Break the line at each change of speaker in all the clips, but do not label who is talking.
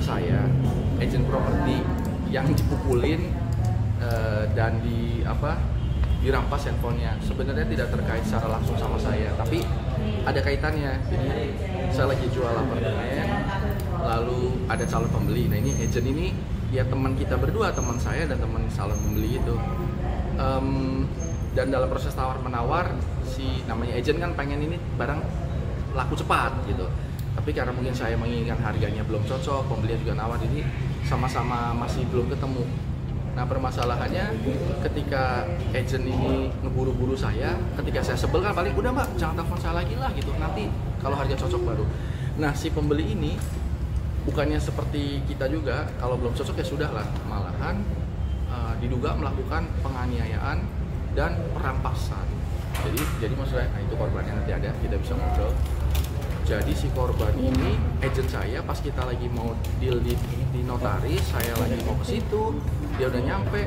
saya agent properti yang dipukulin eh, dan di apa dirampas handphonenya. Sebenarnya tidak terkait secara langsung sama saya tapi ada kaitannya. Jadi saya lagi jual apartemen lalu ada calon pembeli. Nah ini agent ini ya teman kita berdua teman saya dan teman calon pembeli itu. Em, dan dalam proses tawar menawar si namanya agent kan pengen ini barang laku cepat gitu tapi karena mungkin saya menginginkan harganya belum cocok pembelian juga nawar jadi sama-sama masih belum ketemu. Nah permasalahannya ketika agent ini ngeburu-buru saya ketika saya sebel kan paling udah mbak jangan telepon saya lagi lah gitu. Nanti kalau harga cocok baru. Nah si pembeli ini bukannya seperti kita juga kalau belum cocok ya sudah lah. Malahan uh, diduga melakukan penganiayaan dan perampasan. Jadi jadi maksudnya nah itu korbannya nanti ada kita bisa ngobrol jadi si korban ini agent saya pas kita lagi mau deal di, di notaris saya lagi mau ke situ dia udah nyampe.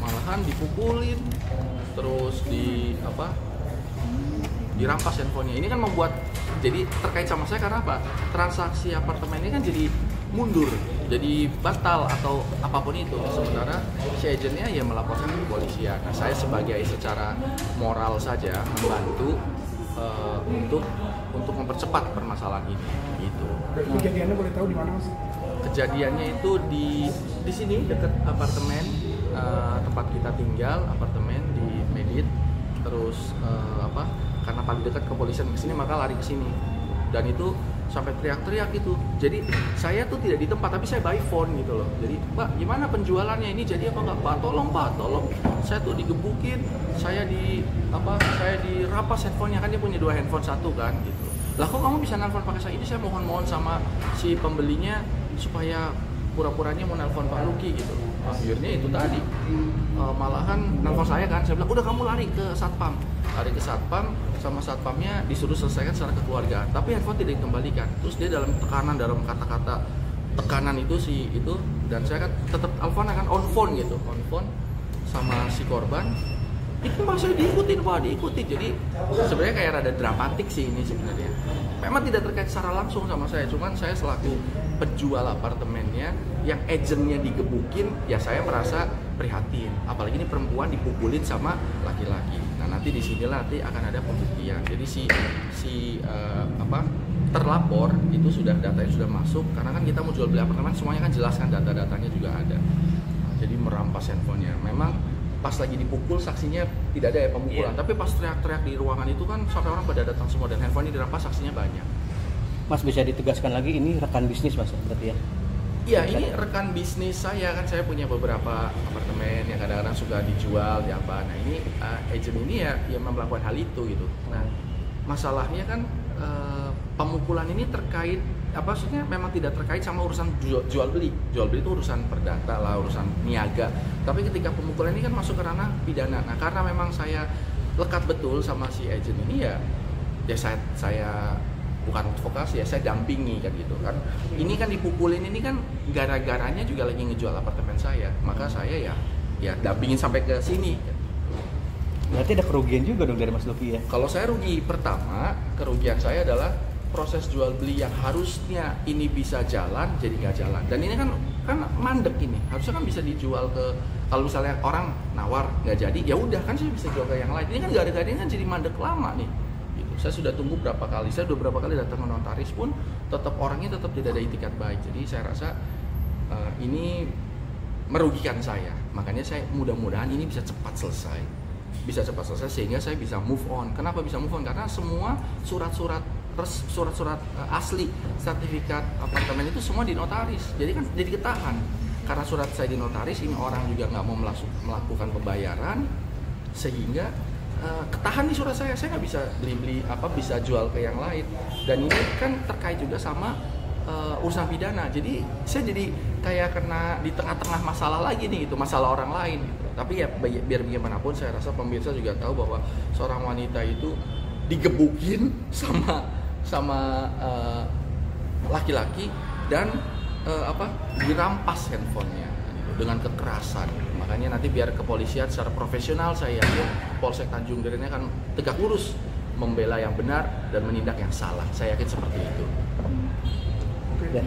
Malahan dipukulin terus di apa dirampas handphonenya. Ini kan membuat jadi terkait sama saya karena apa? Transaksi apartemen ini kan jadi mundur jadi batal atau apa pun itu. Sementara si agentnya ya melaporkan ke kepolisian. Nah saya sebagai secara moral saja membantu untuk untuk mempercepat permasalahan ini. Gitu.
Kejadiannya boleh tahu di mana mas?
kejadiannya itu di di sini dekat apartemen eh, tempat kita tinggal apartemen di Medit. Terus eh, apa karena paling dekat kepolisian ke sini maka lari ke sini. Dan itu sampai teriak-teriak itu. Jadi saya tuh tidak di tempat tapi saya by phone gitu loh. Jadi pak gimana penjualannya ini? Jadi apa nggak? Pak tolong pak tolong. Saya tuh digebukin saya di apa saya dirapas handphonenya kan dia punya dua handphone satu kan gitu lah kok kamu bisa nelfon pakai saya? Ini saya mohon-mohon sama si pembelinya supaya pura-puranya mau nelfon Pak Luki gitu. Akhirnya itu tadi Eh, malahan nelfon saya kan. Saya bilang udah kamu lari ke satpam. Lari ke satpam sama satpamnya disuruh selesaikan secara kekeluargaan. Tapi handphone tidak dikembalikan. Terus dia dalam tekanan dalam kata-kata tekanan itu si itu dan saya kan tetap telepon akan on phone gitu. On phone sama si korban itu masih diikutin pak diikutin. Jadi sebenarnya kayak rada dramatik sih ini sebenarnya. Memang tidak terkait secara langsung sama saya cuman saya selaku penjual apartemennya yang agentnya digebukin ya saya merasa prihatin. Apalagi ini perempuan dipukulin sama laki-laki. Nah nanti di sinilah nanti akan ada pembuktian. Jadi si si eh, apa terlapor itu sudah datanya sudah masuk. Karena kan kita mau jual beli apartemen semuanya kan jelaskan data-datanya juga ada. Jadi merampas handphonenya. Memang pas lagi dipukul saksinya tidak ada ya pemukulan
Iya.
tapi pas teriak-teriak di ruangan itu kan sampai orang pada datang semua dan handphonenya dirampas saksinya banyak
Mas bisa ditegaskan lagi ini rekan bisnis mas berarti ya?
Iya, ini rekan bisnis saya kan saya punya beberapa apartemen yang kadang-kadang suka dijual di apa. Nah ini uh, agent ini ya yang melakukan hal itu gitu. Nah masalahnya kan uh, pemukulan ini terkait apa maksudnya memang tidak terkait sama urusan jual, jual beli. Jual beli itu urusan perdata lah, urusan niaga. Tapi ketika pemukulan ini kan masuk ke ranah pidana. Nah karena memang saya lekat betul sama si agent ini ya ya saya saya bukan advokasi ya saya dampingi kan gitu kan ini kan dipukulin ini kan gara-garanya juga lagi ngejual apartemen saya maka saya ya ya dampingin sampai ke sini
Berarti ada kerugian juga dong dari Mas Luki ya?
kalau saya rugi pertama kerugian saya adalah proses jual beli yang harusnya ini bisa jalan jadi nggak jalan. Dan ini kan kan mandek ini. Harusnya kan bisa dijual ke kalau misalnya orang nawar nggak jadi ya udah kan saya bisa jual ke yang lain. Ini kan gara-gara ini kan jadi mandek lama nih. Gitu. Saya sudah tunggu berapa kali saya sudah berapa kali datang ke pun tetap orangnya tetap tidak ada itikat baik. Jadi saya rasa eh, ini merugikan saya. Makanya saya mudah-mudahan ini bisa cepat selesai. Bisa cepat selesai sehingga saya bisa move on. Kenapa bisa move on? Karena semua surat-surat res- surat-surat eh, asli sertifikat apartemen itu semua di notaris jadi kan jadi ketahan. Karena surat saya di notaris ini orang juga nggak mau melakukan pembayaran sehingga eh, ketahan nih surat saya. Saya nggak bisa beli-beli apa bisa jual ke yang lain. Dan ini kan terkait juga sama eh, urusan pidana. Jadi saya jadi kayak kena di tengah-tengah masalah lagi nih itu masalah orang lain gitu. tapi ya bi- biar bagaimanapun saya rasa pemirsa juga tahu bahwa seorang wanita itu digebukin sama sama eh, laki-laki dan eh, apa dirampas handphonenya gitu, dengan kekerasan. Makanya nanti biar kepolisian secara profesional saya yakin Polsek Tanjung Duren akan tegak lurus membela yang benar dan menindak yang salah. Saya yakin seperti itu.
Oke,
Ya.